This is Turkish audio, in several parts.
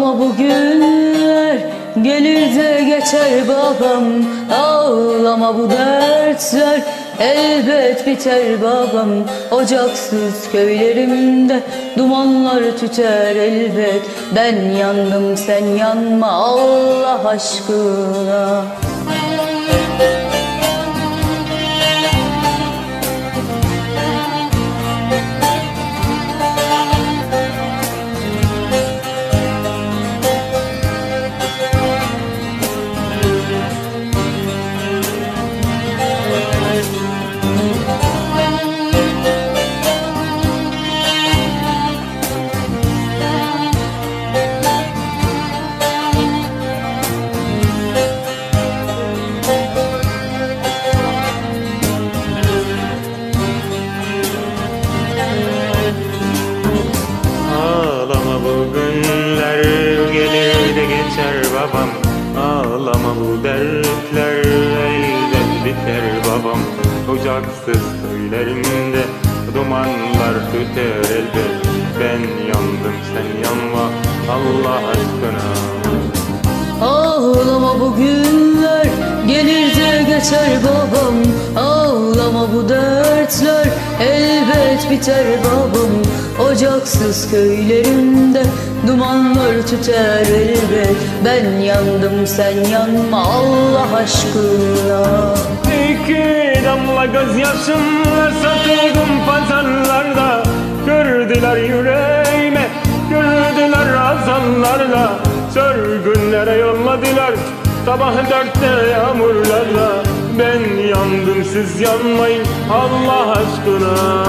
Ağlama bu günler Gelir de geçer babam. Ağlama bu dertler Elbet biter babam. Ocaksız köylerimde Dumanlar tüter elbet. Ben yandım sen yanma Allah aşkına Ağlama bu dertler elbet biter babam. Ocaksız köylerimde dumanlar tüter elbet. Ben yandım sen yanma Allah aşkına. Ağlama bu günler Gelir de geçer babam. Ağlama bu dertler Elbet biter babam Ocaksız köylerimde Dumanlar tüter elbet Ben yandım sen yanma Allah aşkına. İki damla gözyaşımla satıldım pazarlarda. Gördüler yüreğime, gördüler azanlarla Sörgünlere yolladılar, sabah dörtte yağmurlarla Ben yandım siz yanmayın Allah aşkına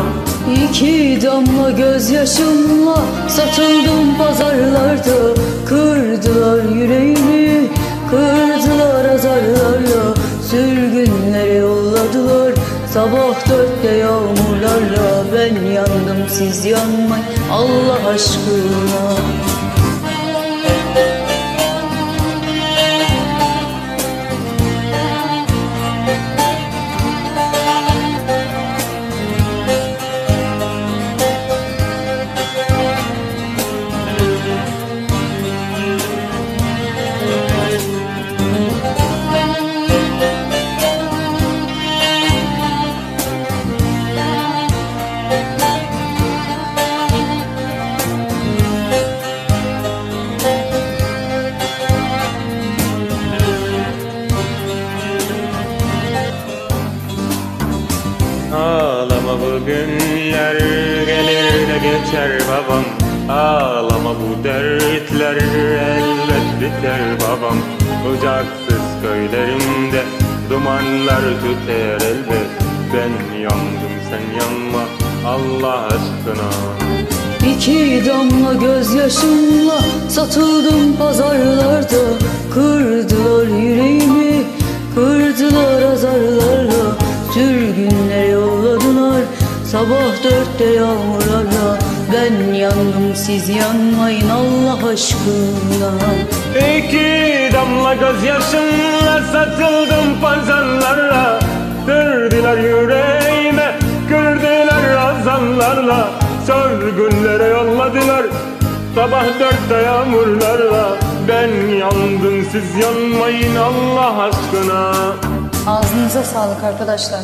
İki damla gözyaşımla Satıldım pazarlarda Kırdılar yüreğimi Kırdılar azarlarla. Sürgünlere yolladılar Sabah dörtte yağmurlarla. Ben yandım siz yanmayın Allah aşkına Ağlama bu günler gelir de geçer babam. Ağlama bu dertler elbet biter babam. Ocaksız köylerimde dumanlar tüter elbet. Ben yandım sen yanma Allah aşkına. İki damla gözyaşımla Satıldım pazarlarda Kırdılar Sabah dörtte yağmurlarla Ben yandım siz yanmayın Allah aşkına. İki damla gözyaşımla satıldım pazarlarla Kırdılar yüreğime, kırdılar azanlarla. Sörgünlere yolladılar Sabah dörtte yağmurlarla. Ben yandım siz yanmayın Allah aşkına. Ağzınıza sağlık arkadaşlar